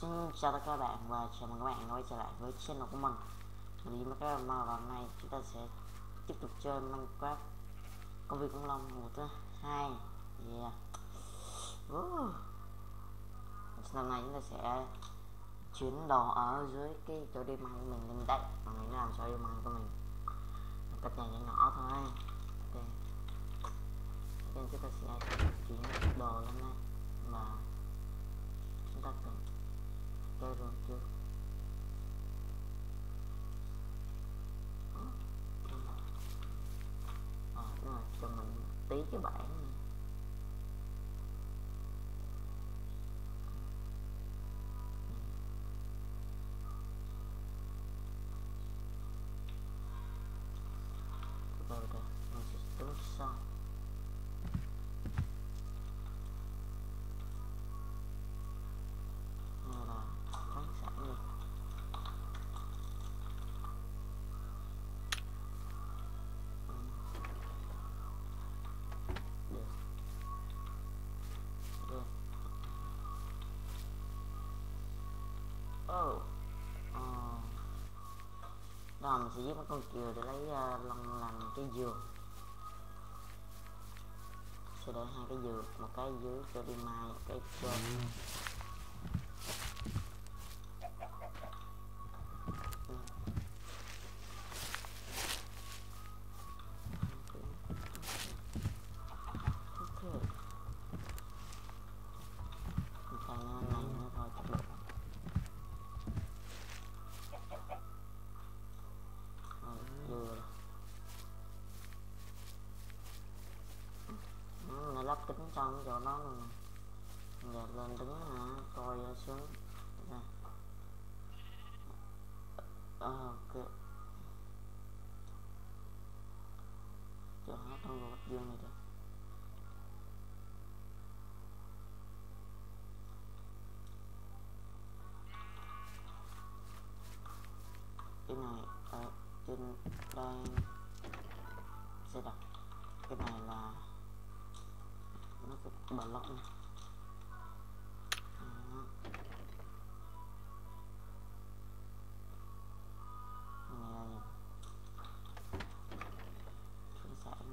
Xin chào tất cả các bạn và chào mừng các bạn quay trở lại với channel của mình. Mình với các bạn mà vào hôm nay chúng ta sẽ tiếp tục chơi Minecraft. Công việc công long mùa thứ ờ, hai, Yeah. Woo. Lần này chúng ta sẽ chuyển đồ ở dưới cái chỗ đi măng của mình lên đây Còn này nó làm chỗ đi măng của mình. Cách này nhỏ nhỏ thôi. Ok. Nên chúng ta sẽ chuyển đồ lên đây và chúng ta cần Toronto rồi à, đúng ờ, rồi cho mình tí cái bảng. À, mình sẽ giết một con cừu để lấy à, uh, lông làm cái giường. Sẽ để hai cái giường một cái dưới cho đi mai một cái trên. Ừ Ok. Mình xài nó này nữa thôi chắc được. Rồi, vừa rồi. Ừ, nó trong cái chỗ đó luôn nè. Giờ lên đứng hả, coi ờ, xuống. Nè. Ờ, ok. chỗ nó trong một dương này được. cái này ở trên đây sẽ đặt cái này là nó có block này Đó. Cái này là phương sản này cái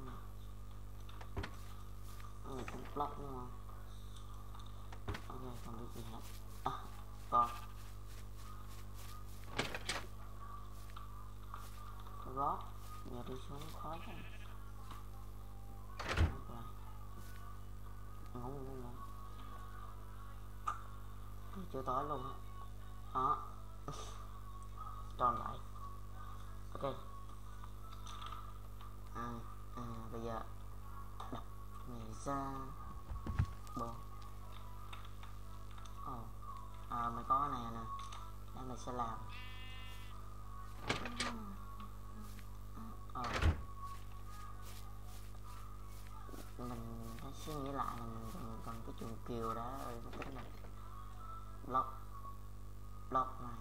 này. Cũng block đúng không? Ok còn biết gì hết à còn rót giờ đi xuống khó quá chưa tối luôn á. Đó tròn lại. Ok. À, à, bây giờ đập này ra. Bộ ồ. À, mày có cái này nè. Đây mình sẽ làm. Ờ. Mình phải suy nghĩ lại là mình còn, cái chuồng kiều đã rồi lọc lọc này.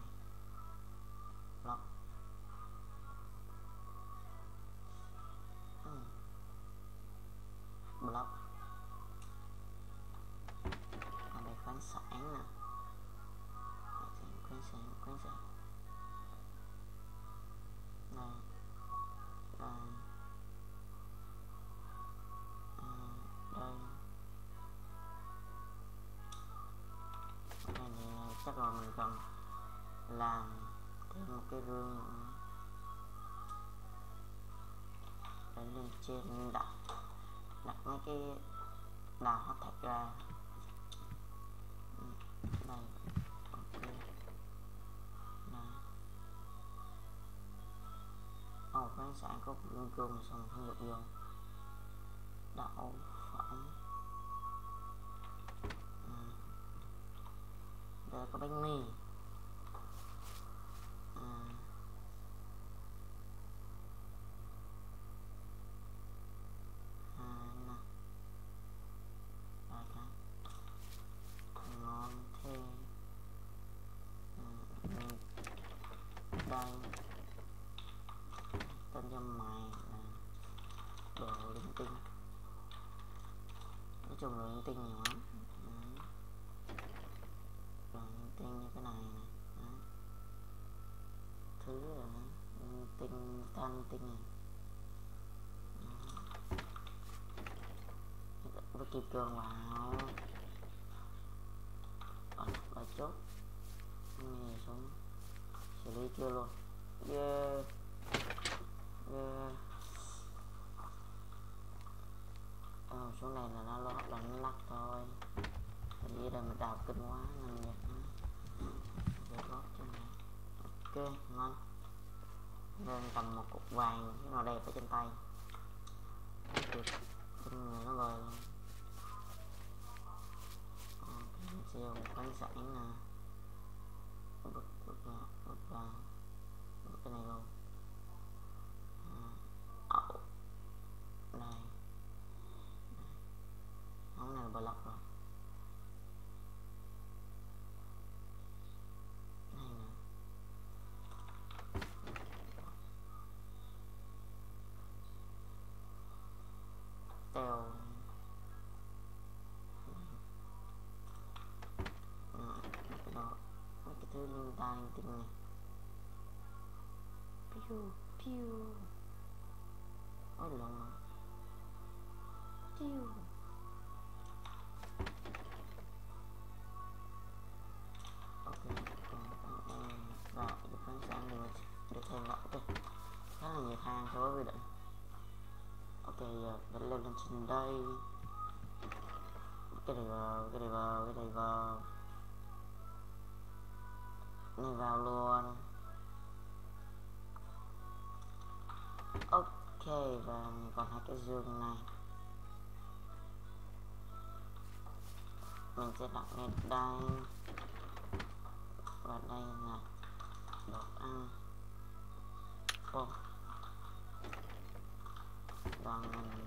Thì chắc là mình cần làm thêm một cái rương để lên trên đặt đặt mấy cái đào hot thạch ra. Ừ, đây. Ok này Ồ, khoáng sản có gương cơm xong không được vô. Đậu. Đây có bánh mì. À. Hai nè Ba cái Ngon thế. À, Đây tên cho mày đồ linh tinh. Nói chung là linh tinh nhiều lắm tinh cái này thứ ở ừ, tinh tăng tinh này Đấy. kịp trường vào à, chốt này xuống xử lý chưa luôn yeah. Yeah. À, số này là nó lót lắng nó lắc thôi tại vì đây mình đào kinh quá nên vậy. Kia ngon nên cầm một cục vàng cái màu đẹp ở trên tay. Được trên người nó rồi luôn siêu khoáng sản nè bực bực bực vào bực cái này luôn. À, này. đây ống này là block rồi này nè tèo đó mấy cái thứ linh ta linh tinh này piu piu rồi piu ok còn và được phán sáng được được thêm lại ok khá là nhiều thang so với quy định ok giờ mình leo lên trên đây cái này vào cái này vào cái này vào này vào luôn ok và mình còn hai cái giường này. Mình sẽ đặt lên đây. Và đây là đồ ăn. Ô và mình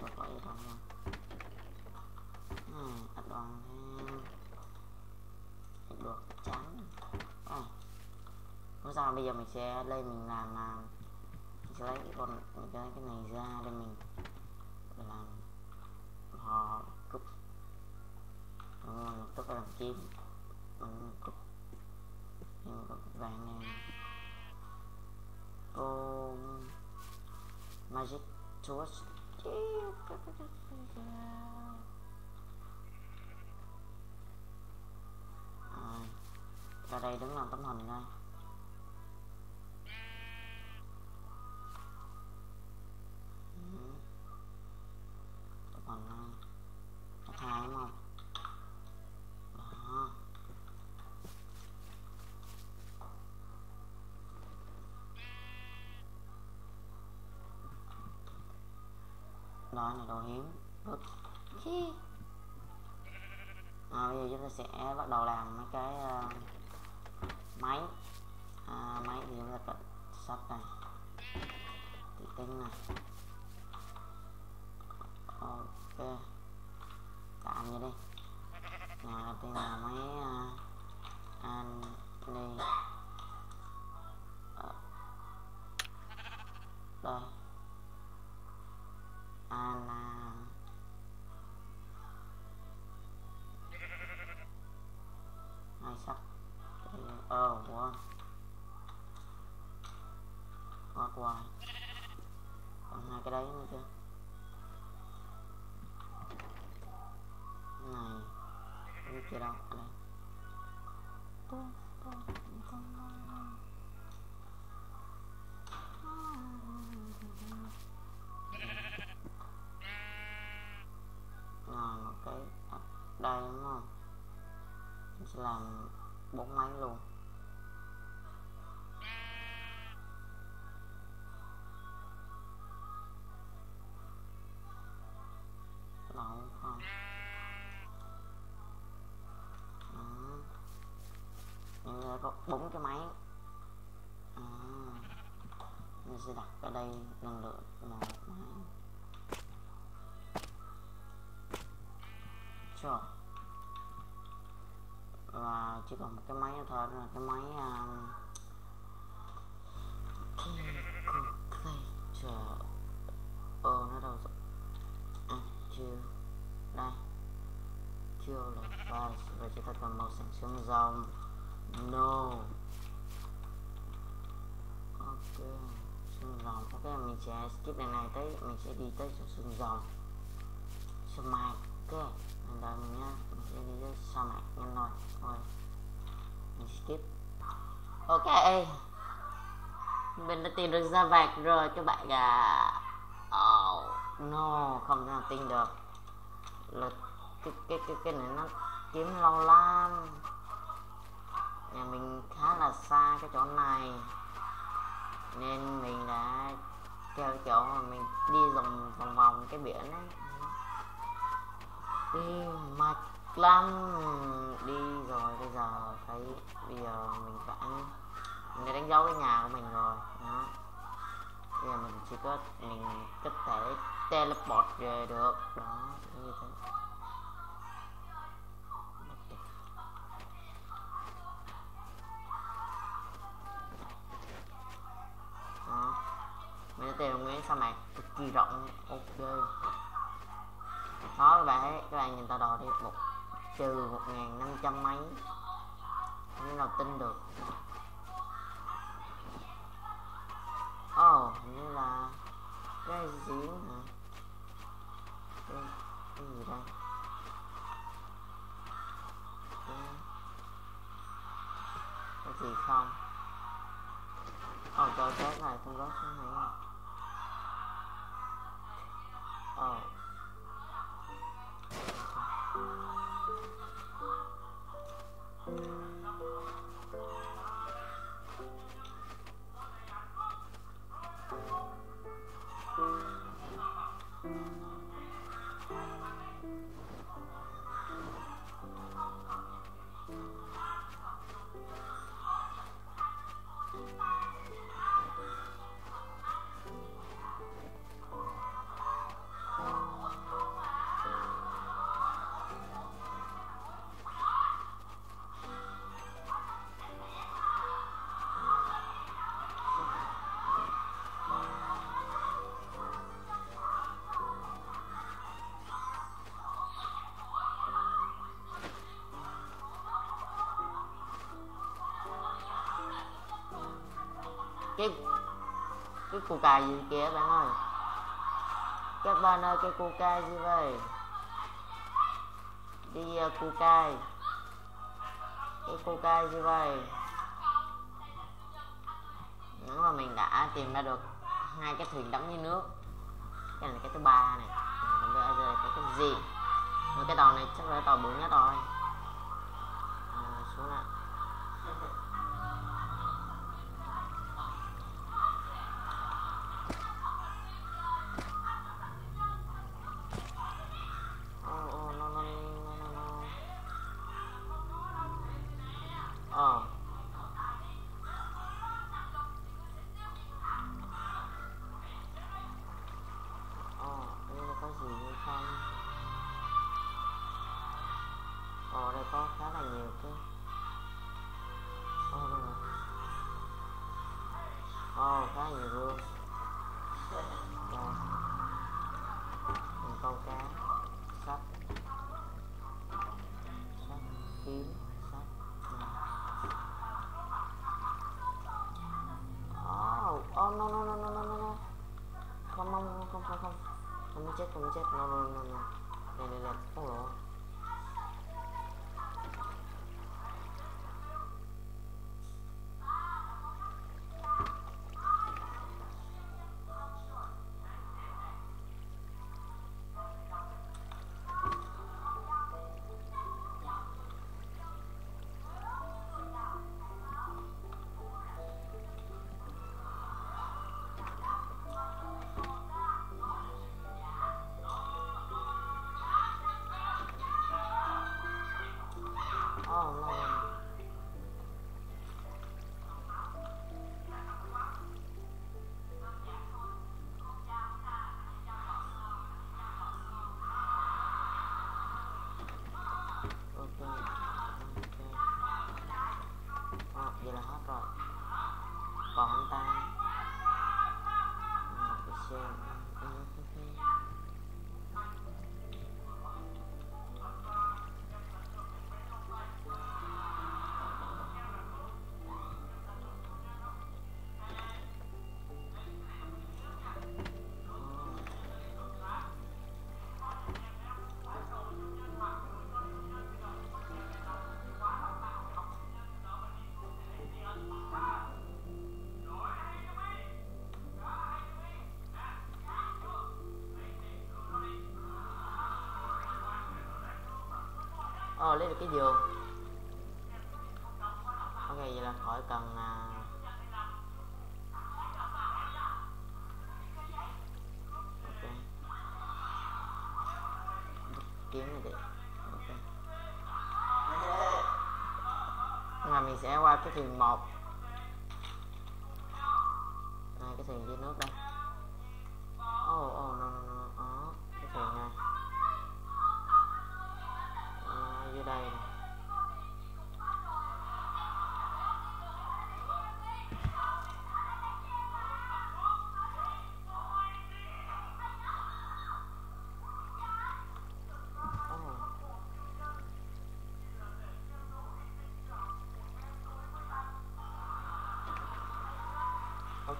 và có gì đó không này ăn đoàn thêm được trắng. À. không sao, bây giờ mình sẽ lên mình làm mà lấy cái con cái cái này ra để mình làm họ cúp. Tức là làm kim mình cúp. Mình có vàng này. Cô magic torch à, ra đây đứng làm tấm hình thôi. Đó này đồ hiếm. Hi. à, bây giờ chúng ta sẽ bắt đầu làm mấy cái uh, máy à, máy thì chúng ta sắp này thủy tinh này quá còn hai cái đấy nữa chưa? Cái này cái kia đâu ở đây. Có bốn cái máy. À, mình sẽ đặt ở đây năng lượng một máy. Sure. và chỉ còn một cái máy nữa thôi là cái máy à, um, calculator ờ nó đâu rồi? À, chưa. Đây. Chưa là và rồi chúng ta cần màu xanh xuống dòng no. Ok Sừng rồng ok, mình sẽ skip này này tới, mình sẽ đi tới chỗ rồng sa mai. Ok, mình đợi mình nhá mình sẽ đi tới sa mai nhanh rồi thôi. Mình skip. Ok. Mình đã tìm được ra vạch rồi, các bạn à oh no. Không thể nào tin được. Là cái cái cái cái này nó kiếm lâu lắm nhà mình khá là xa cái chỗ này. Nên mình đã theo chỗ mà mình đi vòng vòng vòng cái biển ấy. Đi mạch lắm đi rồi bây giờ thấy bây giờ mình phải mình đã đánh dấu cái nhà của mình rồi, đó. Bây giờ mình chỉ có, mình có thể teleport về được, đó. Mình đã tìm được nguyên sa mạc cực kỳ rộng. Ok. Đó các bạn thấy các bạn nhìn tao đồ đi. Một trừ một ngàn năm trăm mấy. Không nào tin được. Ồ oh, như là cái gì hả? Cái, cái gì đây? Cái, cái gì không? Ồ oh, trời chết này không có cái này ồ oh. Cái cái cu cải gì kìa bạn ơi. Các bạn ơi cái cu cải gì vậy? Đi ờ, uh, cu cài cái cu cài gì vậy? Nếu mà mình đã tìm ra được hai cái thuyền đắm dưới nước cái này là cái thứ ba này mình bây giờ cái cái gì? Một cái tàu này chắc là tàu bốn nhất rồi. À, xuống nào ờ. Ờ đây là có gì hay không ờ đây có khá là nhiều cái Không không no no no no no no no. Không không không không không. Không không chết không chết no no no no này này này, không lộ vậy là hết rồi. Còn chúng ta? Một cái xem. Ờ lấy được cái giường. Ok, vậy là khỏi cần à... kiếm này đi. Ok. Nhưng mà mình sẽ qua cái thuyền một.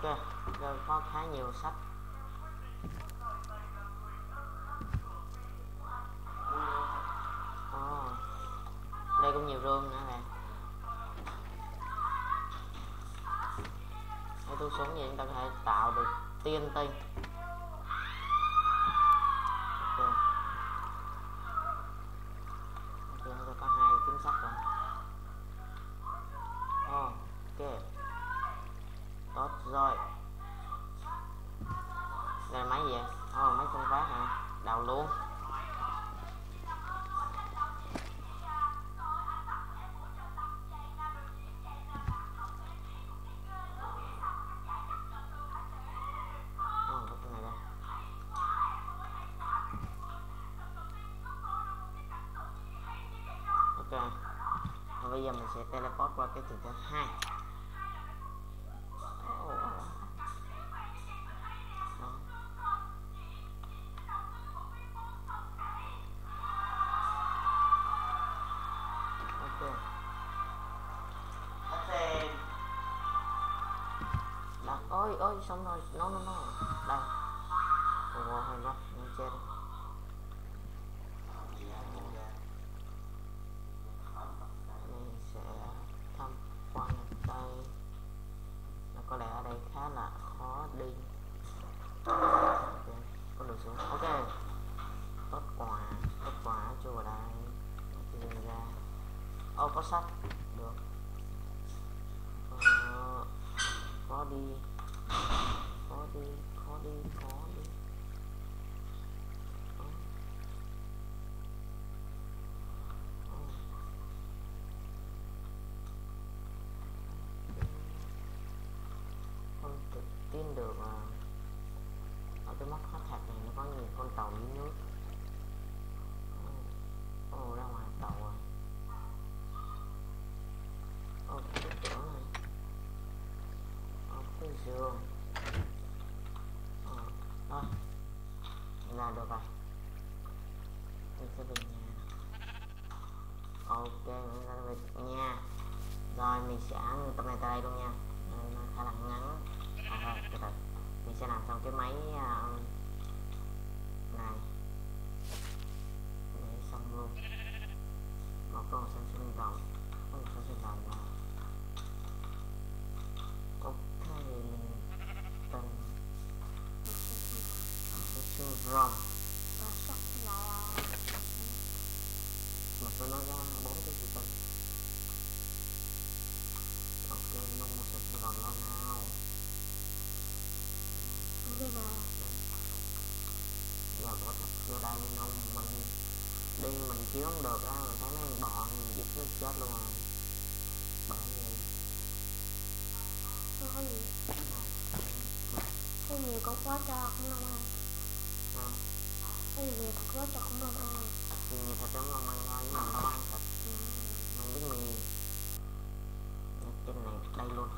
Ok, rồi có khá nhiều sách oh. đây cũng nhiều rương nữa nè Đây tôi xuống gì chúng ta có thể tạo được tiên tinh. Rồi. Đây là máy gì vậy? Ồ, máy phân phát hả? Đào luôn. Ok. Bây giờ mình sẽ teleport qua cái trường thứ hai. Ơi ơi, xong rồi, nó nó nó. Đây. Ủa hay quá nó chết. Mình sẽ tham quan đây. Nó có lẽ ở đây khá là khó đi. Okay. có đường xuống. Ok. Tốt quả tốt quả chưa vào đây. Đi ra. Ô, có sách. Được là ở cái mắt hóa thạch này nó có nhiều con tàu dưới nước. Ô ra ngoài tàu rồi. Ô, cái cửa này. Ô, cái giường. Ờ thôi. Là được rồi. Mình sẽ về nhà. Ok mình sẽ về nhà. Rồi, mình sẽ ngưng tập này tại đây luôn nha. Nó khá là ngắn à thôi từ từ mình sẽ làm xong cái máy à, này. Để xong luôn một con Samsung sinh đồng con Samsung sinh đồng là ok mình cần Samsung rom. Chiếu không được á mình thấy mấy con bọn giết nó chết luôn rồi. Bởi vì có gì? Có nhiều có quá cho cũng không ăn à, có gì thật quá cho cũng không ăn nhiều thịt giống ngon ăn thôi nhưng mình đâu ăn thịt. Ừ. mình biết mì trên này đây luôn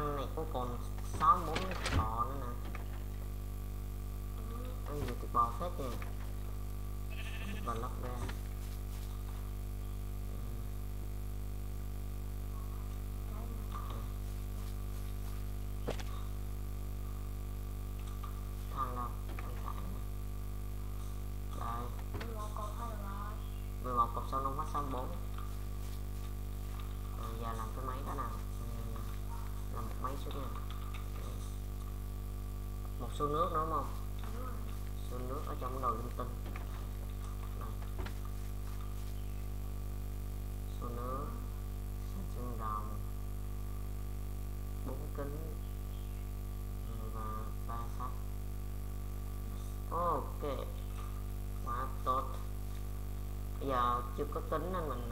ăn này cũng còn 64 thịt bò nữa nè. Ừ, ăn nhiều thịt bò phết nè, và lóc ra. Thằng đâu thằng phải đây. Một còn phải rồi 11 cộng số nông mắt 64 một xô nước nữa đúng không đúng xô nước ở trong đầu linh tinh. Này xô nước xanh xương rồng bốn kính. Và ba sắt ok. Quá tốt. Bây giờ chưa có kính nên mình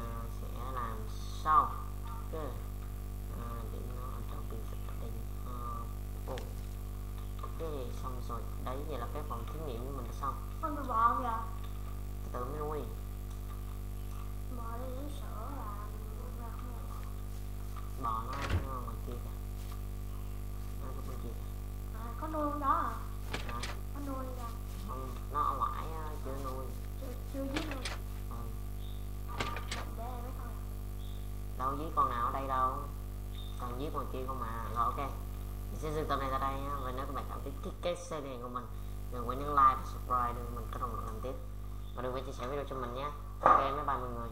xong rồi đấy vậy là cái phòng thí nghiệm của mình đã xong không vậy? Từ từ mới nuôi. Bò đi sữa là bò nó ngoài kia kìa. Nó ở bên kia kìa. À, có nuôi không đó à? Đó. có nuôi ra không nó ở ngoài chưa nuôi. Chưa chưa giết luôn ừ. con đâu giết con nào ở đây đâu. Còn giết ngoài kia không mà rồi ok xin dừng tập này tại đây nhé. và nếu các bạn cảm thấy thích cái series của mình, đừng quên nhấn like và subscribe để mình có động lực làm tiếp. Và đừng quên chia sẻ video cho mình nhé ok, bye bye mọi người.